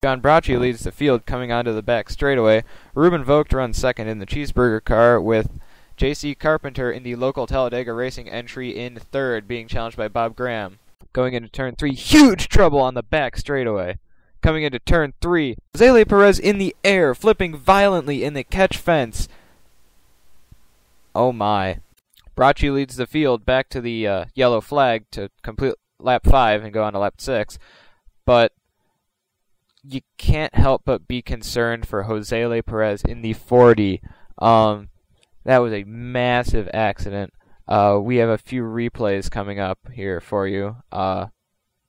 John Bracci leads the field coming onto the back straightaway. Ruben Vogt runs second in the cheeseburger car with J.C. Carpenter in the local Talladega Racing entry in third, being challenged by Bob Graham. Going into turn three, huge trouble on the back straightaway. Coming into turn three, Zele Perez in the air, flipping violently in the catch fence. Oh my. Bracci leads the field back to the uh, yellow flag to complete lap five and go on to lap six. But you can't help but be concerned for Jose Le Perez in the 40. Um, that was a massive accident. Uh, we have a few replays coming up here for you. A uh,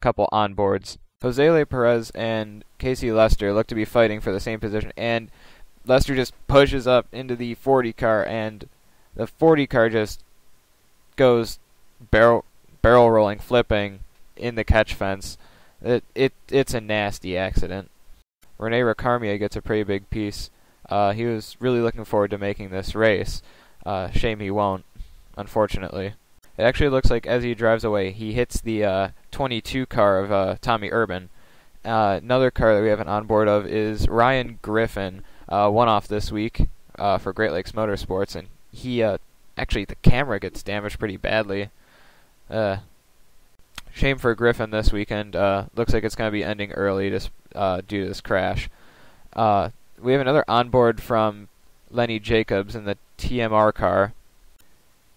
couple onboards. Jose Le Perez and Casey Lester look to be fighting for the same position, and Lester just pushes up into the 40 car, and the 40 car just goes barrel barrel rolling, flipping in the catch fence. It it it's a nasty accident. Rene Ricarmia gets a pretty big piece. Uh, he was really looking forward to making this race. Uh, shame he won't, unfortunately. It actually looks like as he drives away, he hits the uh, 22 car of uh, Tommy Urban. Uh, another car that we have an onboard of is Ryan Griffin, uh, one off this week for Great Lakes Motorsports, and he actually the camera gets damaged pretty badly. Shame for Griffin this weekend. Uh, looks like it's going to be ending early just uh, due to this crash. Uh, we have another onboard from Lenny Jacobs in the TMR car.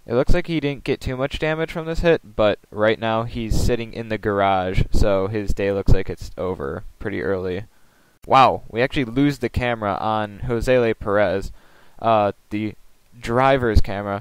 It looks like he didn't get too much damage from this hit, but right now he's sitting in the garage, so his day looks like it's over pretty early. Wow, we actually lose the camera on Jose Le Perez. Uh, the driver's camera